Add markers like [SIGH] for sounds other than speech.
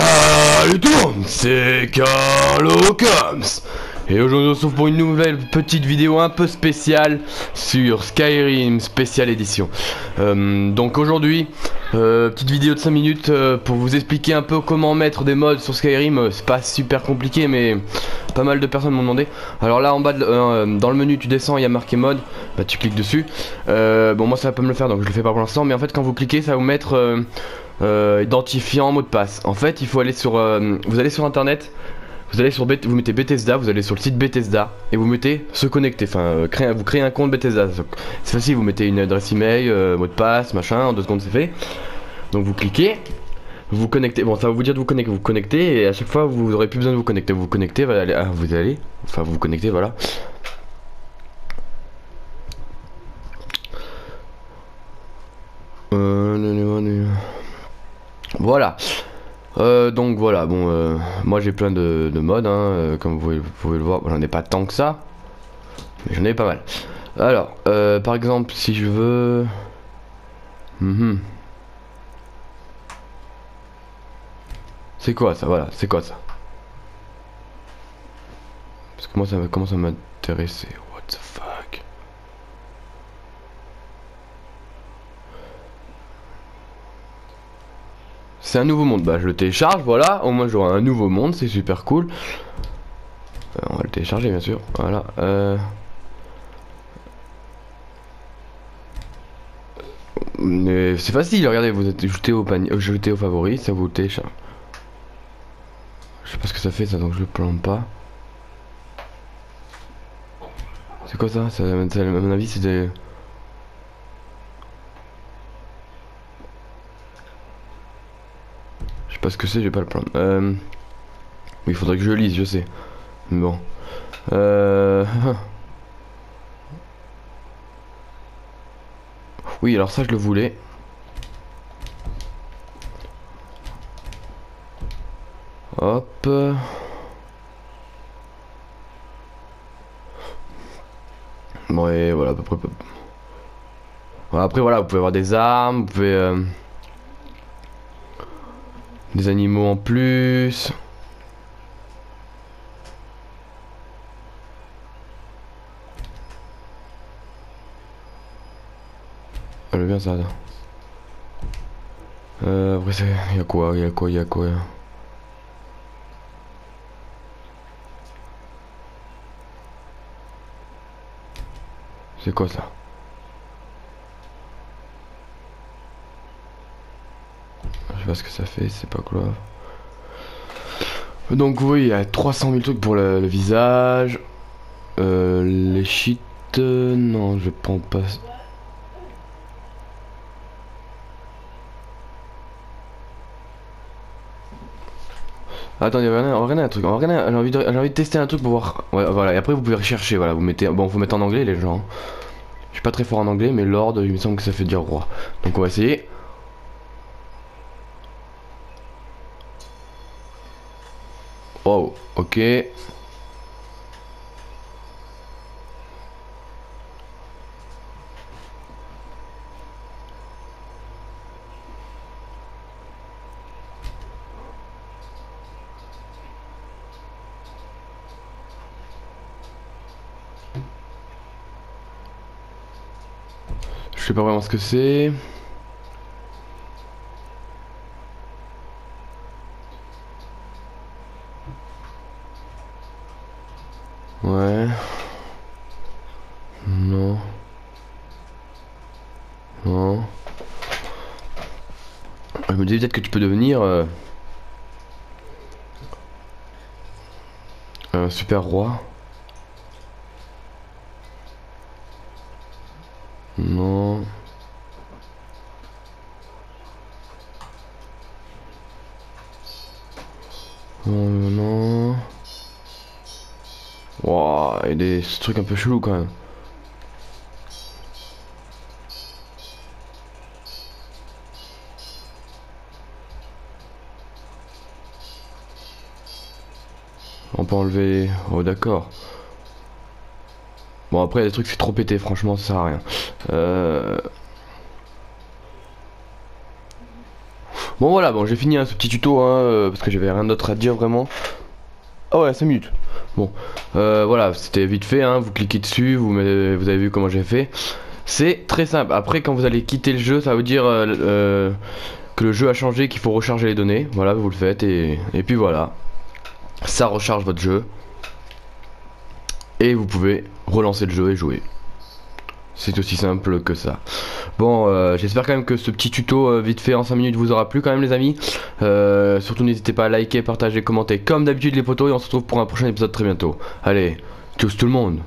Salut tout le c'est Carlo Coms Et aujourd'hui on se retrouve pour une nouvelle petite vidéo un peu spéciale sur Skyrim Special Edition Euh, Donc aujourd'hui, euh, petite vidéo de 5 minutes euh, pour vous expliquer un peu comment mettre des mods sur Skyrim. C'est pas super compliqué mais pas mal de personnes m'ont demandé. Alors là en bas, dans le menu tu descends, il y a marqué mod Bah tu cliques dessus. Bon moi ça va pas me le faire donc je le fais pas pour l'instant. Mais en fait quand vous cliquez ça va vous mettre... identifiant mot de passe. En fait, il faut aller sur, vous allez sur internet, vous allez sur Bet- vous mettez Bethesda, vous allez sur le site Bethesda et vous mettez se connecter. Enfin, euh, vous créez un compte Bethesda. C'est facile, vous mettez une adresse email, euh, mot de passe, machin. En deux secondes, c'est fait. Donc vous cliquez. Vous vous connectez, bon ça va vous dire de vous connecter, vous vous connectez et à chaque fois vous aurez plus besoin de vous connecter, vous vous connectez, vous allez, ah, vous allez, enfin vous vous connectez, voilà. Euh, voilà. Euh, donc voilà, bon, euh, moi j'ai plein de, de modes, hein, euh, comme vous pouvez, vous pouvez le voir, j'en ai pas tant que ça, mais j'en ai pas mal. Alors, euh, par exemple, si je veux... Mhm. C'est quoi ça Voilà, c'est quoi ça? Parce que moi ça commence à m'intéresser. C'est un nouveau monde. Bah, je le télécharge, voilà. Au moins, j'aurai un nouveau monde, c'est super cool. Euh, on va le télécharger, bien sûr. Voilà. Euh... C'est facile, regardez, vous êtes jeté au panier, euh, jeté au favori, ça vous télécharge. Je sais pas ce que ça fait ça, donc je le plante pas. C'est quoi ça, ça, ça, À mon avis, c'est des. Je sais pas ce que c'est, je pas le prendre. Euh... Il faudrait que je lise, je sais. Mais bon. Euh... [LAUGHS] Oui, alors ça, je le voulais. Hop. Bon, et voilà, à peu près. Après, voilà, vous pouvez avoir des armes, vous pouvez. euh, des animaux en plus. Bien ça. là. Euh, après, c'est. Y'a quoi Y'a quoi Y'a quoi? C'est quoi ça? Je pas ce que ça fait, c'est pas grave. Donc oui, il y a 300 000 trucs pour le, visage. Euh, les euh, non, je prends pas. Attendez, regardez, regardez un truc, j'ai envie, de, envie de tester un truc pour voir. Ouais, voilà, et après vous pouvez rechercher, voilà, vous mettez, bon, faut mettre en anglais les gens. Je suis pas très fort en anglais, mais Lord, il me semble que ça fait dire roi. Donc on va essayer. Wow, ok. Je sais pas vraiment ce que c'est. Ouais. Non. Non. Je me dis peut-être que tu peux devenir euh, un super roi. Non, non. Wow, il y a des trucs un peu chelous quand même. On peut enlever... Oh d'accord. Bon après les trucs c'est trop pété franchement ça sert à rien. Euh... Bon voilà, bon j'ai fini hein, ce petit tuto hein, euh, parce que j'avais rien d'autre à dire vraiment. Ah ouais, 5 minutes. Bon, euh, voilà, c'était vite fait, hein, vous cliquez dessus, vous, avez vu comment j'ai fait. C'est très simple. Après, quand vous allez quitter le jeu, ça veut dire euh, que le jeu a changé, qu'il faut recharger les données. Voilà, vous le faites et puis voilà. Ça recharge votre jeu. Et vous pouvez relancer le jeu et jouer. C'est aussi simple que ça. Bon, euh, j'espère quand même que ce petit tuto euh, vite fait en 5 minutes vous aura plu quand même les amis. Euh, surtout n'hésitez pas à liker, partager, commenter comme d'habitude les potos et on se retrouve pour un prochain épisode très bientôt. Allez, tous tout le monde